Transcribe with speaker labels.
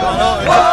Speaker 1: no, no, no.